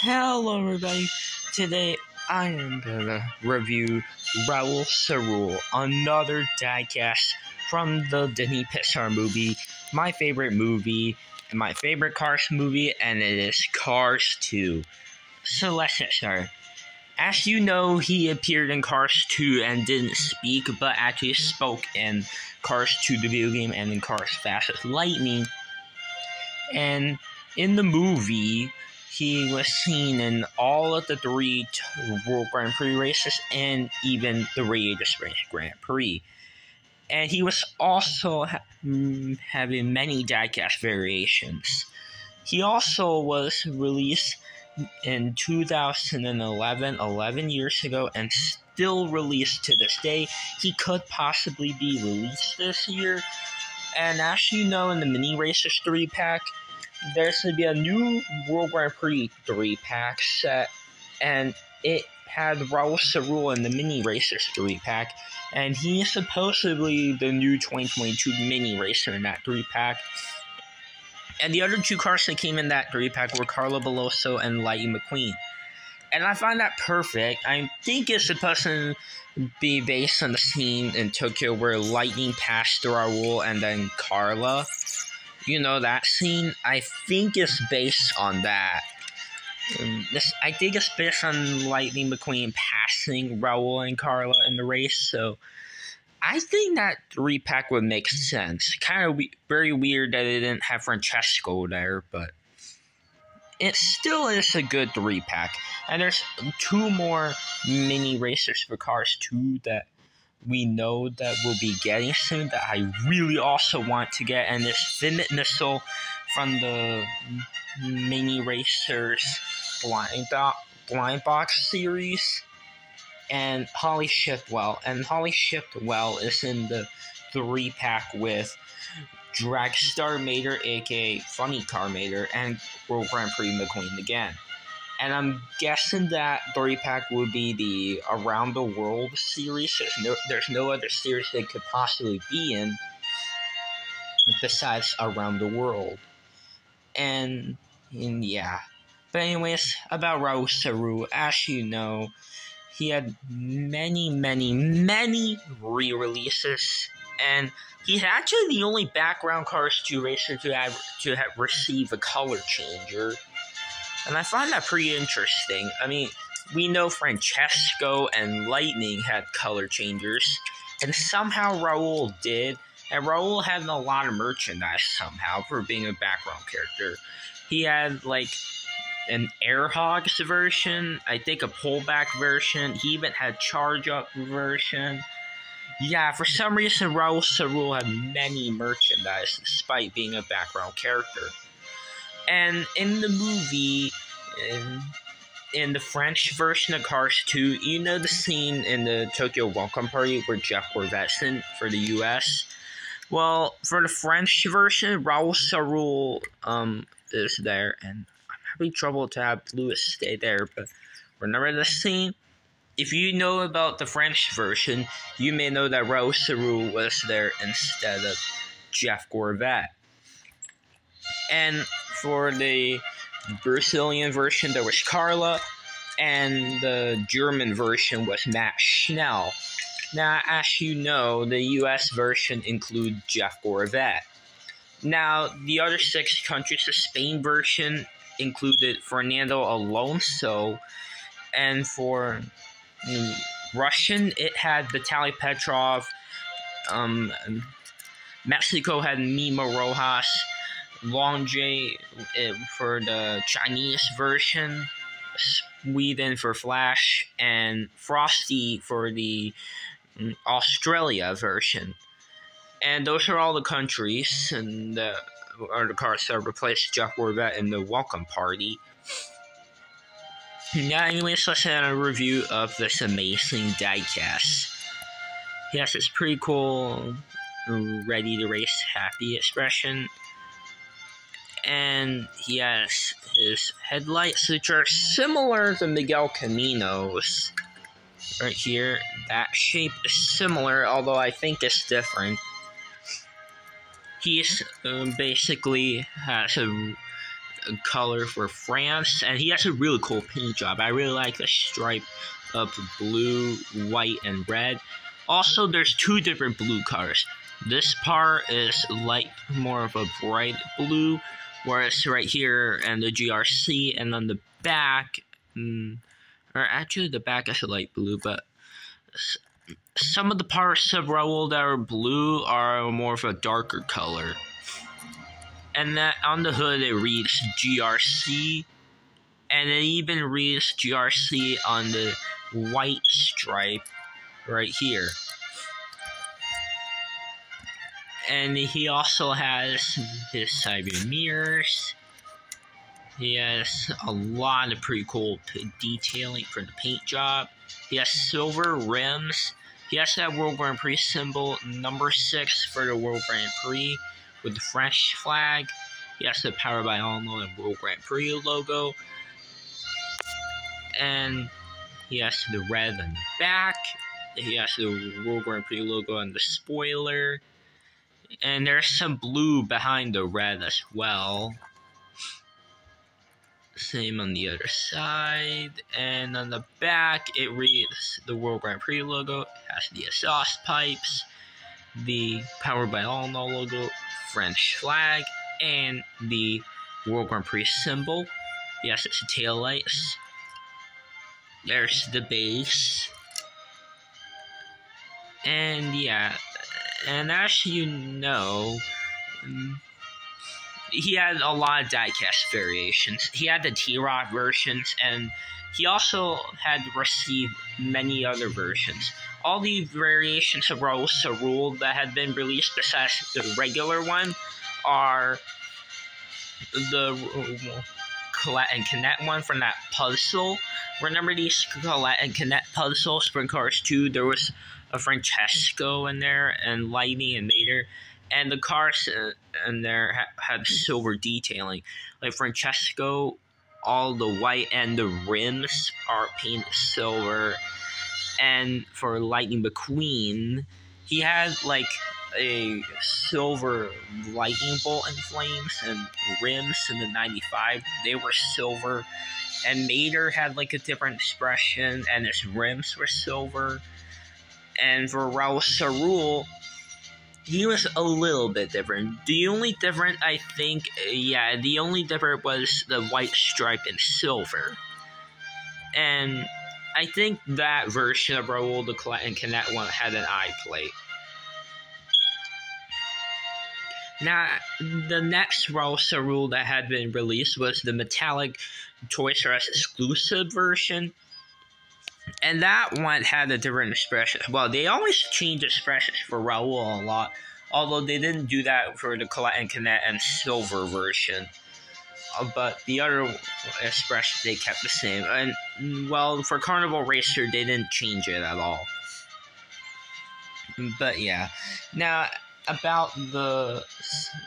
Hello, everybody. Today I am gonna review Raoul *ÇaRoule*, another diecast from the Disney Pixar movie, my favorite movie, and my favorite Cars movie, and it is Cars 2. So let's get started. As you know, he appeared in Cars 2 and didn't speak, but actually spoke in Cars 2, the video game, and in Cars Fast as Lightning. And in the movie, he was seen in all of the three World Grand Prix races and even the Radiator Springs Grand Prix. And he was also ha- mm, having many diecast variations. He also was released in 2011, 11 years ago, and still released to this day. He could possibly be released this year. And as you know, in the Mini Racers 3 pack, there's going to be a new World Grand Prix 3 pack set, and it had Raoul *ÇaRoule* in the Mini Racers 3 pack, and he is supposedly the new 2022 Mini Racer in that 3 pack. And the other two cars that came in that 3 pack were Carla Veloso and Lightning McQueen. And I find that perfect. I think it's supposed to be based on the scene in Tokyo where Lightning passed Raoul and then Carla you know that scene i think is based on that. Um, this i think it's based on lightning mcqueen passing raoul and carla in the race so i think that three pack would make sense. Kind of we- very weird that it didn't have francesco there but it still is a good three pack. And there's two more mini racers for cars 2 that we know that we'll be getting soon that I really also want to get, and this Finn McMissile from the Mini Racers Blind, Blind Box series, and Holley Shiftwell. And Holley Shiftwell is in the three pack with Dragstar Mater, aka Funny Car Mater, and World Grand Prix McQueen again and I'm guessing that three pack would be the Around the World series. There's no, there's no other series they could possibly be in besides Around the World. And, and yeah. But anyways, about Raoul *ÇaRoule*, as you know, he had many, many, many re-releases, and he's actually the only background Cars 2 racer to have to have receive a color changer and I find that pretty interesting. I mean, we know Francesco and Lightning had color changers, and somehow Raoul did. And Raoul had a lot of merchandise somehow for being a background character. He had like an Air Hogs version, I think a pullback version. He even had charge up version. Yeah, for some reason Raoul *ÇaRoule* had many merchandise despite being a background character. And in the movie, in, in the French version of Cars 2, you know the scene in the Tokyo Welcome Party where Jeff Gorvet's in for the US? Well, for the French version, Raoul *ÇaRoule* um, is there, and I'm having trouble to have Louis stay there, but remember the scene? If you know about the French version, you may know that Raoul *ÇaRoule* was there instead of Jeff Gorvet. And for the Brazilian version, there was Carla, and the German version was Max Schnell. Now, as you know, the US version includes Jeff Gorvet. Now, the other six countries, the Spain version included Fernando Alonso, and for um, Russian, it had Vitaly Petrov. Um, Mexico had Memo Rojas. Long J uh, for the Chinese version, Sweden for Flash, and Frosty for the mm, Australia version. And those are all the countries and the, are the cars that replaced Jeff Gorvet in the Welcome Party. Yeah, anyways, let's have a review of this amazing diecast. Yes, it's pretty cool ready to race happy expression and he has his headlights, which are similar to Miguel Camino's. Right here, that shape is similar, although I think it's different. He um, basically has a, color for France, and he has a really cool paint job. I really like the stripe of blue, white, and red. Also, there's two different blue colors. This part is like more of a bright blue, whereas right here and the GRC, and on the back, mm, or actually the back is a light blue, but some of the parts of Raoul that are blue are more of a darker color. And that on the hood it reads GRC, and it even reads GRC on the white stripe right here. And he also has his view mirrors. He has a lot of pretty cool detailing for the paint job. He has silver rims. He has that World Grand Prix symbol, number six for the World Grand Prix with the French flag. He has the Power by Allinol and World Grand Prix logo. And he has the red on the back. He has the World Grand Prix logo on the spoiler. And there's some blue behind the red as well. Same on the other side. And on the back, it reads the World Grand Prix logo. It has the exhaust pipes, the Powered by Allinol logo, French flag, and the World Grand Prix symbol. Yes, it's tail lights. There's the base. And yeah, and as you know, um, he had a lot of diecast variations. He had the T-Rock versions, and he also had received many other versions. All the variations of Raoul Rule that had been released besides the regular one are the Collect and Connect one from that puzzle. Remember these Collect and Connect puzzle, Sprint Cars 2? There was a Francesco in there, and Lightning and Mater. And the cars uh, in there had silver detailing. Like Francesco, all the white and the rims are painted silver. And for Lightning McQueen, he had like a silver lightning bolt and flames and rims in the 95 they were silver and Mater had like a different expression and his rims were silver and for Raoul ÇaRoule he was a little bit different. The only different I think yeah the only different was the white stripe and silver. And I think that version of Raoul the and Connect one had an eye plate. Now, the next Raoul ÇaRoule that had been released was the metallic Toys R Us exclusive version. And that one had a different expression. Well, they always change expressions for Raoul a lot, although they didn't do that for the Collect and Connect and Silver version. Uh, but the other expressions they kept the same. And, well, for Carnival Racer, they didn't change it at all. But yeah. Now, about the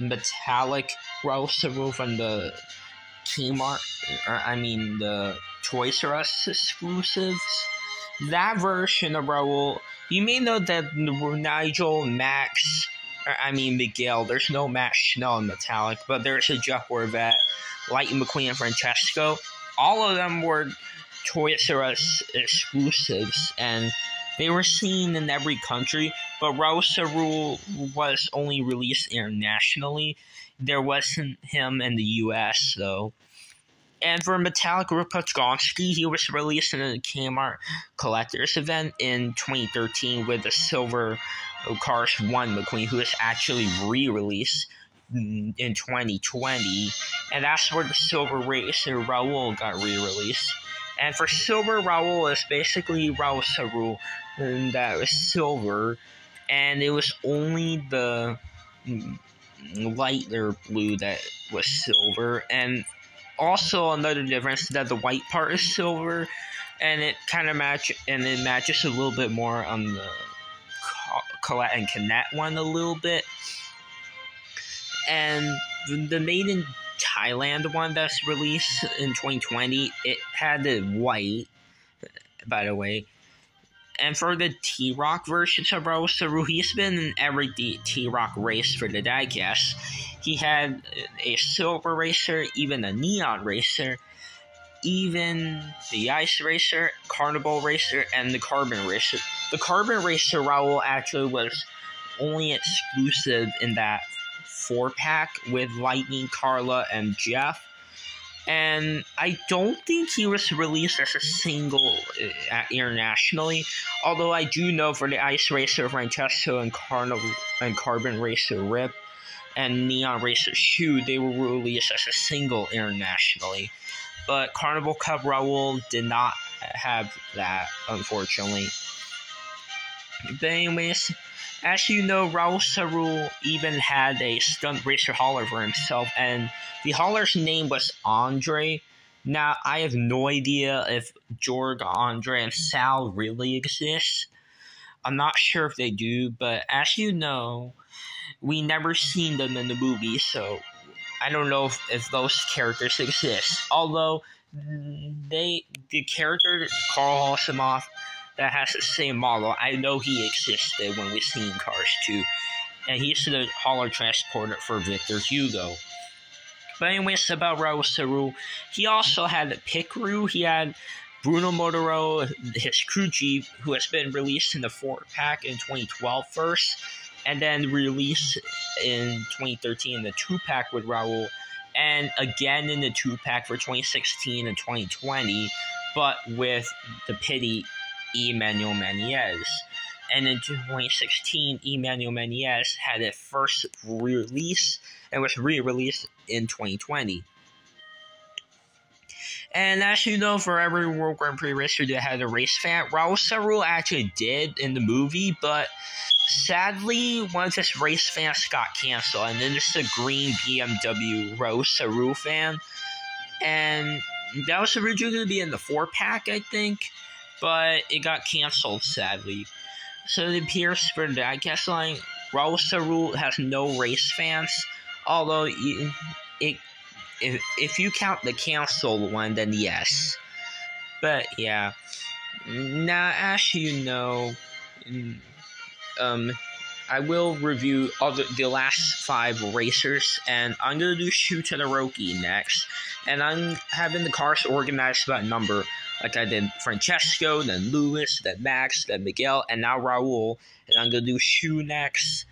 metallic Raoul ÇaRoule from the Kmart, or I mean the Toys R Us exclusives. That version of Raoul, you may know that Nigel, Max, I mean Miguel, there's no Max Schnell in metallic, but there's a Jeff Gorvet, Lightning McQueen, and Francesco. All of them were Toys R Us exclusives, and they were seen in every country, but Raoul ÇaRoule was only released internationally. There wasn't him in the US, though. And for Metallic Rupatskowski, he was released in a Kmart Collectors event in 2013 with the Silver Cars 1 McQueen, who was actually re released in 2020. And that's where the Silver Racer Raoul got re released. And for Silver Raoul, it's basically Raoul ÇaRoule that was silver, and it was only the mm, lighter blue that was silver, and also another difference that the white part is silver, and it kind of match and it matches a little bit more on the Collect and Connect one a little bit, and the made in Thailand one that's released in 2020, it had the white, by the way, and for the T Rock versions of Raul ÇaRoule, he's been in every T Rock race for the diecast. He had a silver racer, even a neon racer, even the ice racer, carnival racer, and the carbon racer. The carbon racer Raul actually was only exclusive in that four pack with Lightning, Carla, and Jeff and I don't think he was released as a single uh, internationally. Although I do know for the Ice Racer Francesco and Carnival and Carbon Racer Rip and Neon Racer Shoe, they were released as a single internationally. But Carnival Cup Raul did not have that, unfortunately. But anyways, as you know, Raul ÇaRoule even had a stunt racer hauler for himself, and the hauler's name was Andre. Now, I have no idea if Georg, Andre, and Sal really exist. I'm not sure if they do, but as you know, we never seen them in the movie, so I don't know if, if those characters exist. Although they the character Carl Hosimoff that has the same model, I know he existed when we seen Cars 2. And he's the hauler transporter for Victor Hugo. But anyways, about Raul ÇaRoule, he also had pit crew. He had Bruno Motoro, his crew chief, who has been released in the four pack in 2012 first, and then released in 2013 in the two pack with Raul, and again in the two pack for 2016 and 2020, but with the pity Emmanuel Menez. And in 2016, Emmanuel Menez had it first release and was re-released in 2020. And as you know, for every World Grand Prix racer that had a race fan, Raul ÇaRoule actually did in the movie, but sadly, one of his race fans got canceled, and then it's a green BMW Raul ÇaRoule fan, and that was originally going to be in the four pack, I think but it got canceled sadly. So it appears for the diecast line, Raul ÇaRoule has no race fans, although it, it if, if you count the canceled one, then yes. But yeah. Now, as you know, um, I will review all the, the last five racers, and I'm gonna do Shu Todoroki next, and I'm having the cars organized by number like I did Francesco, then Lewis, then Max, then Miguel, and now Raul. And I'm gonna do Shu next.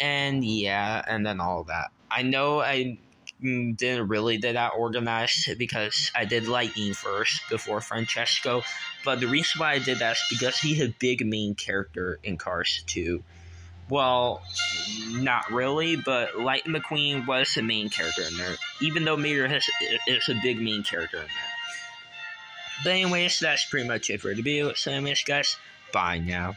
And yeah, and then all that. I know I mm, didn't really did that organized because I did Lightning first before Francesco. But the reason why I did that is because he's a big main character in Cars 2. Well, not really, but Lightning McQueen was the main character in there. Even though Mater is a big main character in there. But anyways, that's pretty much it for the video. So anyways, guys, bye now.